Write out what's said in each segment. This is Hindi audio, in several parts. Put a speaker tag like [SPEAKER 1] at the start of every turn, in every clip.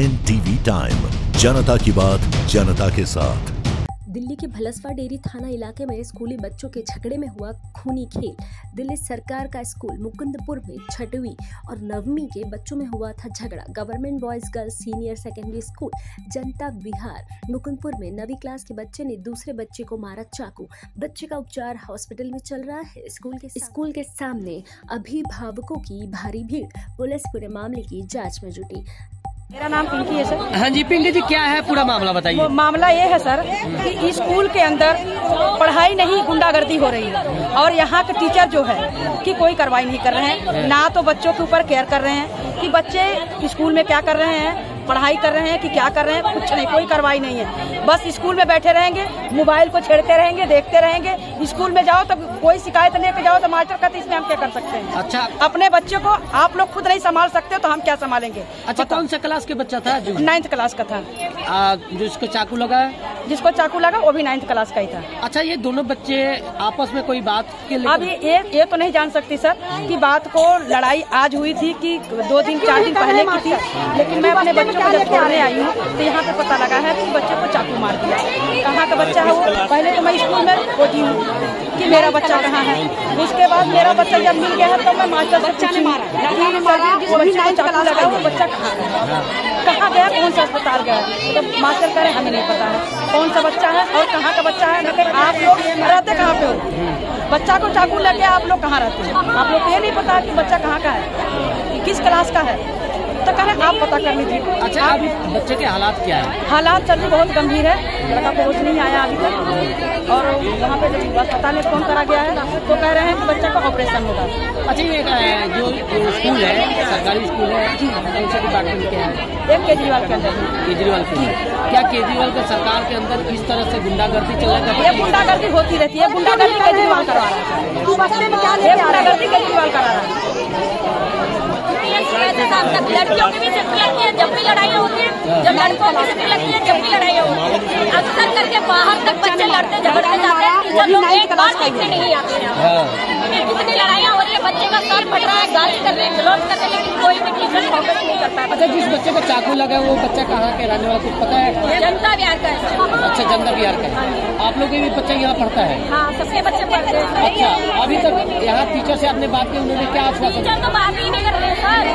[SPEAKER 1] एन टीवी टाइम जनता की बात जनता के साथ।
[SPEAKER 2] दिल्ली के भलसवा डेयरी थाना इलाके में स्कूली बच्चों के झगड़े में हुआ खूनी खेल। दिल्ली सरकार का स्कूल मुकुंदपुर में छठवीं और नववीं के बच्चों में हुआ था झगड़ा। Government boys girls senior secondary school Janta Vihar Mukundpur में नवी क्लास के बच्चे ने दूसरे बच्चे को मारा चाकू। बच्चे का उपचार हॉस्पिटल में चल रहा है। स्कूल के स्कूल के सामने अभिभावकों की भारी भीड़। पुलिस पूरे मामले की जाँच में जुटी।
[SPEAKER 3] मेरा नाम पिंकी है सर।
[SPEAKER 4] हाँ जी पिंकी जी क्या है? पूरा मामला बताइए।
[SPEAKER 3] मामला ये है सर कि स्कूल के अंदर पढ़ाई नहीं गुंडागर्दी हो रही है। और यहाँ के टीचर जो है कि कोई कार्रवाई नहीं कर रहे हैं। ना तो बच्चों के ऊपर केयर कर रहे हैं कि बच्चे स्कूल में क्या कर रहे हैं पढ़ाई कर रहे हैं कि क्या कर रहे हैं कुछ नहीं कोई कार्रवाई नहीं है। बस स्कूल में बैठे रहेंगे मोबाइल को छेड़ते रहेंगे देखते रहेंगे। स्कूल में जाओ तो कोई शिकायत लेके जाओ तो मास्टर कहते इसमें हम क्या कर सकते हैं?
[SPEAKER 4] अच्छा।
[SPEAKER 3] अपने बच्चे को आप लोग खुद नहीं संभाल सकते तो हम क्या संभालेंगे?
[SPEAKER 4] अच्छा कौन सा क्लास के बच्चा था
[SPEAKER 3] नाइन्थ क्लास का था।
[SPEAKER 4] जो इसको चाकू लगा है?
[SPEAKER 3] जिसको चाकू लगा वो भी नाइन्थ क्लास का ही था।
[SPEAKER 4] अच्छा ये दोनों बच्चे आपस में कोई बात के लिए
[SPEAKER 3] अब ये ये ये तो नहीं जान सकती सर कि बात को लड़ाई आज हुई थी कि दो दिन चार दिन पहले की थी। लेकिन मैं अपने बच्चों को जब छोड़ने आई हूँ तो यहाँ पे पता लगा है कि बच्चे को चाकू मार दिया। कहाँ का बच्चा है? वो पहले तो मैं स्कूल में खोजी हूँ कि मेरा बच्चा कहाँ है। उसके बाद मेरा बच्चा जब मिल गया है तो मैं मास्टर से पूछी कि वो बच्चे को चाकू लगा वो बच्चा कहाँ है? कहाँ गया, कौन सा अस्पताल गया? तो मास्टर कह रहे हमें नहीं पता है। कौन सा बच्चा है और कहाँ का बच्चा है? मतलब आप लोग रहते कहाँ पे हो? बच्चा को चाकू लग गया आप लोग कहाँ रहते हैं? आप लोग को ये नहीं पता कि बच्चा कहाँ का है किस क्लास का है। तो कह रहे आप पता कर लीजिए।
[SPEAKER 4] अच्छा अभी बच्चे के हालात क्या है?
[SPEAKER 3] हालात चल रही बहुत गंभीर है। लड़का को होश नहीं आया अभी तक। और वहाँ पे जब अस्पताल में फ़ोन करा गया है तो कह रहे हैं कि बच्चा का ऑपरेशन होगा।
[SPEAKER 4] अच्छा ये जो जो स्कूल है सरकारी स्कूल है कौन सा डिपार्टमेंट क्या है?
[SPEAKER 3] एक केजरीवाल के अंदर।
[SPEAKER 4] केजरीवाल की। क्या केजरीवाल का सरकार के अंदर किस तरह से गुंडागर्दी चल रहा
[SPEAKER 3] ये
[SPEAKER 4] है
[SPEAKER 3] गुंडागर्दी होती रहती है। गुंडागर्दी केजरीवाल करवा रहा है। गुंडागर्दी केजरीवाल करा रहा है।
[SPEAKER 5] लड़कियों की भी सिर्फ़ लगती है जब भी लड़ाइयाँ होती है जब लड़कों की लगती है जब भी लड़ाइयाँ होती है। अक्सर करके बाहर तक बच्चे लड़ते झगड़ते जाते हैं टीचर लोग एक बार देखने नहीं आते हैं। कितनी लड़ाइयाँ हो रही है बच्चे का सर फट रहा है गाली कर रहे हैं गलौज कर रहे हैं लेकिन कोई भी टीचर कोऑपरेट नहीं करता
[SPEAKER 4] अच्छा जिस बच्चे को चाकू लगा है वो बच्चा कहाँ के रहने वाला कुछ पता है?
[SPEAKER 5] जनता बिहार का है।
[SPEAKER 4] अच्छा जनता बिहार का है। आप लोग के भी बच्चा यहाँ पढ़ता है?
[SPEAKER 5] हाँ सबके बच्चे पढ़ते हैं।
[SPEAKER 4] अच्छा अभी तक यहाँ टीचर से आपने बात की उन्होंने क्या आश्वासन
[SPEAKER 5] टीचर तो बात ही नहीं कर रहे सर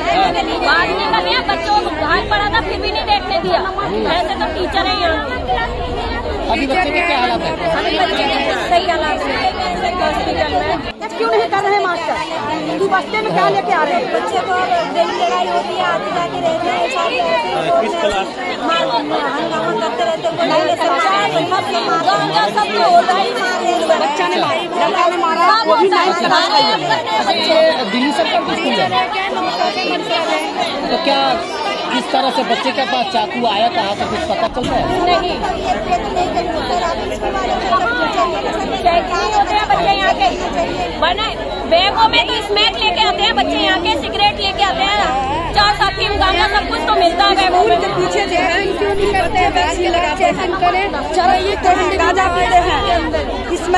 [SPEAKER 5] बात नहीं कर रहे हैं बच्चों को घाट पड़ा था फिर भी नहीं देखने दिया। ऐसे तो टीचर है यहाँ।
[SPEAKER 4] अभी बच्चे के क्या हालात है?
[SPEAKER 5] अभी बच्चे के सही हालात है। हॉस्पिटल में।
[SPEAKER 3] क्यों नहीं कर रहे मास्टर तू बच्चे में क्या लेके आ रहे हैं?
[SPEAKER 5] बच्चे को डेली लड़ाई होती है आते जाते रहते हैं हंगामा करते रहते हैं नहीं ही
[SPEAKER 3] बच्चा ने लड़का ने मारा वो भी ही है।
[SPEAKER 4] ये दिल्ली सरकार है? तो क्या इस तरह से बच्चे के पास चाकू आया कहाँ से कुछ पता चलता है?
[SPEAKER 5] नहीं होते हैं बच्चे यहाँ के बने बैगों में तो स्मैक लेके आते हैं बच्चे यहाँ के सिगरेट लेके आते हैं। चार की गाना सब कुछ तो मिलता है बैगों में।
[SPEAKER 3] पीछे जो है क्यों नहीं करते हैं वैक्सीन लगाते हैं चलो ये गाजा पीते हैं। इसमें